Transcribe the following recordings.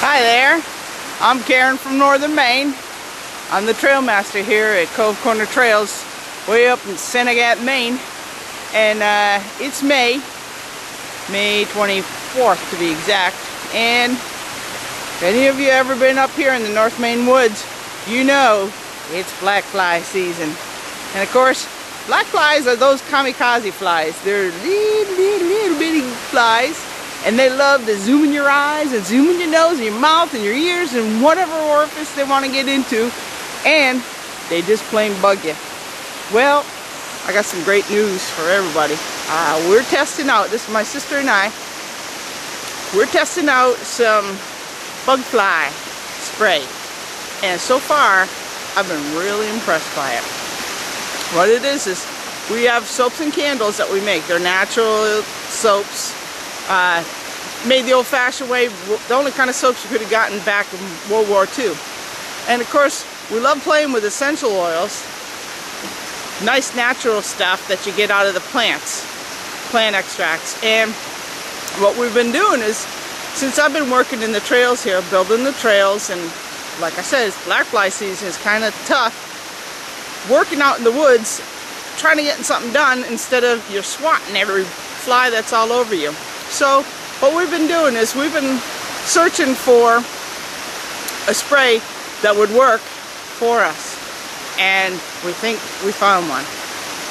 Hi there, I'm Karen from Northern Maine. I'm the trail master here at Cove Corner Trails, way up in Senegat, Maine. And uh, it's May, May 24th to be exact. And if any of you ever been up here in the North Maine woods, you know it's black fly season. And of course, black flies are those kamikaze flies. They're little, little, little bitty flies and they love to zoom in your eyes and zoom in your nose and your mouth and your ears and whatever orifice they want to get into and they just plain bug you. Well, I got some great news for everybody. Uh, we're testing out, this is my sister and I, we're testing out some bug fly spray and so far I've been really impressed by it. What it is is we have soaps and candles that we make. They're natural soaps uh, made the old-fashioned way, the only kind of soaps you could have gotten back in World War II. And of course, we love playing with essential oils, nice natural stuff that you get out of the plants, plant extracts. And what we've been doing is, since I've been working in the trails here, building the trails, and like I said, it's black fly season, it's kind of tough, working out in the woods, trying to get something done instead of you're swatting every fly that's all over you. So what we've been doing is we've been searching for a spray that would work for us. And we think we found one.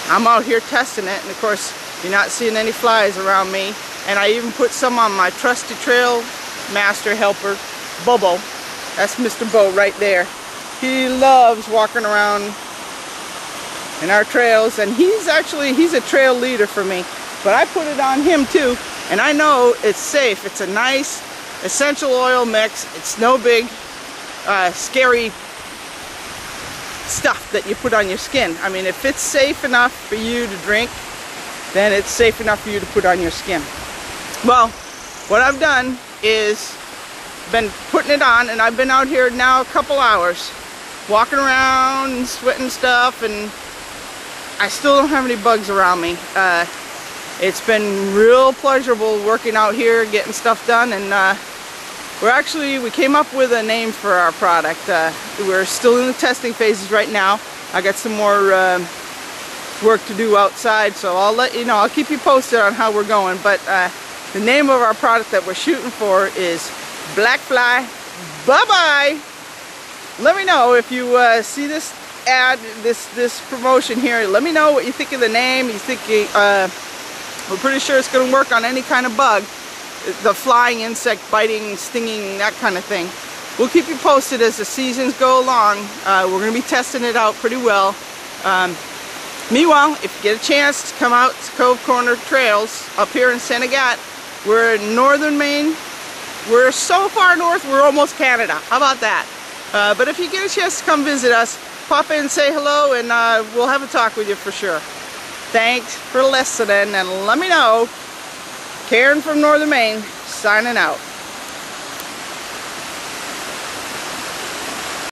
I'm out here testing it and of course you're not seeing any flies around me. And I even put some on my trusty trail master helper, Bobo. That's Mr. Bo right there. He loves walking around in our trails and he's actually, he's a trail leader for me. But I put it on him too and I know it's safe. It's a nice essential oil mix. It's no big uh, scary stuff that you put on your skin. I mean, if it's safe enough for you to drink, then it's safe enough for you to put on your skin. Well, what I've done is been putting it on and I've been out here now a couple hours walking around and sweating stuff and I still don't have any bugs around me. Uh, it's been real pleasurable working out here, getting stuff done, and uh, we're actually, we came up with a name for our product. Uh, we're still in the testing phases right now. I got some more uh, work to do outside, so I'll let you know, I'll keep you posted on how we're going, but uh, the name of our product that we're shooting for is Black Fly Buh-Bye! Let me know if you uh, see this ad, this, this promotion here, let me know what you think of the name, you think uh, we're pretty sure it's going to work on any kind of bug. The flying, insect, biting, stinging, that kind of thing. We'll keep you posted as the seasons go along. Uh, we're going to be testing it out pretty well. Um, meanwhile, if you get a chance to come out to Cove Corner Trails up here in Senegat, we're in northern Maine. We're so far north, we're almost Canada. How about that? Uh, but if you get a chance to come visit us, pop in say hello and uh, we'll have a talk with you for sure. Thanks for listening and let me know. Karen from Northern Maine signing out.